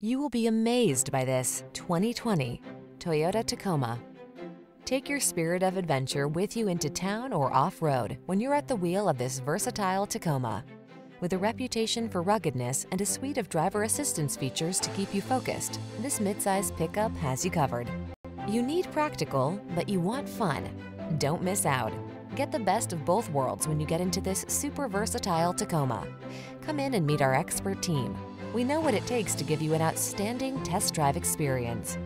You will be amazed by this 2020 Toyota Tacoma. Take your spirit of adventure with you into town or off-road when you're at the wheel of this versatile Tacoma. With a reputation for ruggedness and a suite of driver assistance features to keep you focused, this midsize pickup has you covered. You need practical, but you want fun. Don't miss out. Get the best of both worlds when you get into this super versatile Tacoma. Come in and meet our expert team. We know what it takes to give you an outstanding test drive experience.